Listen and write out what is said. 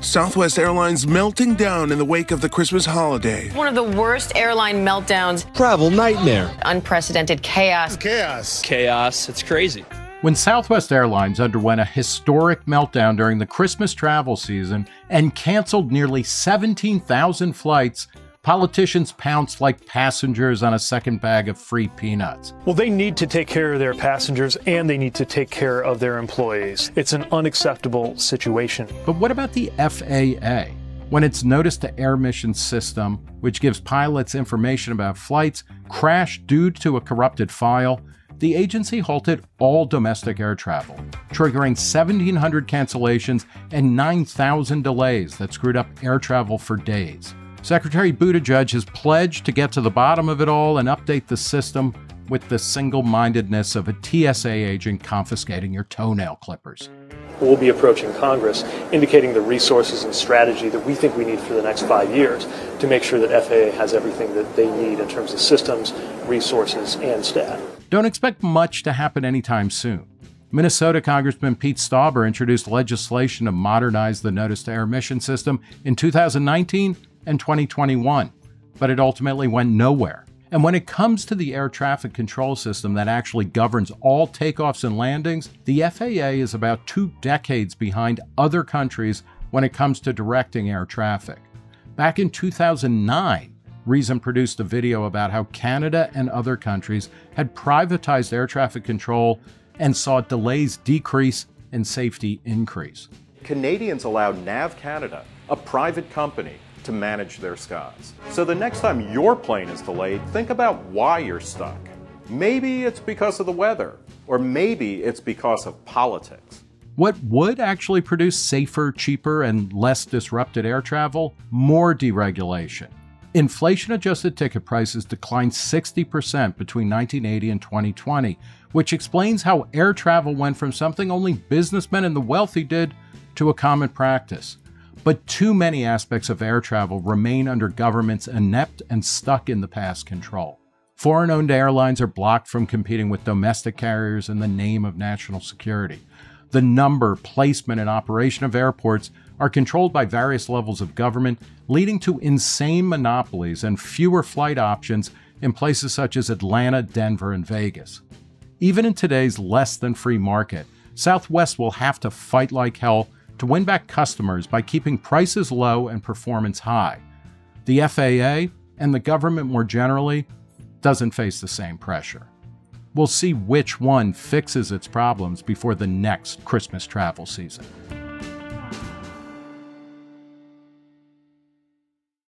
Southwest Airlines melting down in the wake of the Christmas holiday. One of the worst airline meltdowns. Travel nightmare. Unprecedented chaos. Chaos. Chaos. It's crazy. When Southwest Airlines underwent a historic meltdown during the Christmas travel season and canceled nearly 17,000 flights, politicians pounce like passengers on a second bag of free peanuts. Well, they need to take care of their passengers and they need to take care of their employees. It's an unacceptable situation. But what about the FAA? When its notice to air mission system, which gives pilots information about flights, crashed due to a corrupted file, the agency halted all domestic air travel, triggering 1,700 cancellations and 9,000 delays that screwed up air travel for days. Secretary Buttigieg has pledged to get to the bottom of it all and update the system with the single mindedness of a TSA agent confiscating your toenail clippers. We'll be approaching Congress indicating the resources and strategy that we think we need for the next five years to make sure that FAA has everything that they need in terms of systems, resources, and staff. Don't expect much to happen anytime soon. Minnesota Congressman Pete Stauber introduced legislation to modernize the notice to air mission system in 2019 and 2021, but it ultimately went nowhere. And when it comes to the air traffic control system that actually governs all takeoffs and landings, the FAA is about two decades behind other countries when it comes to directing air traffic. Back in 2009, Reason produced a video about how Canada and other countries had privatized air traffic control and saw delays decrease and safety increase. Canadians allowed NAV Canada, a private company, to manage their skies. So the next time your plane is delayed, think about why you're stuck. Maybe it's because of the weather, or maybe it's because of politics. What would actually produce safer, cheaper, and less disrupted air travel? More deregulation. Inflation adjusted ticket prices declined 60% between 1980 and 2020, which explains how air travel went from something only businessmen and the wealthy did to a common practice. But too many aspects of air travel remain under governments inept and stuck in the past control. Foreign owned airlines are blocked from competing with domestic carriers in the name of national security. The number, placement, and operation of airports are controlled by various levels of government, leading to insane monopolies and fewer flight options in places such as Atlanta, Denver, and Vegas. Even in today's less than free market, Southwest will have to fight like hell to win back customers by keeping prices low and performance high. The FAA and the government more generally doesn't face the same pressure. We'll see which one fixes its problems before the next Christmas travel season.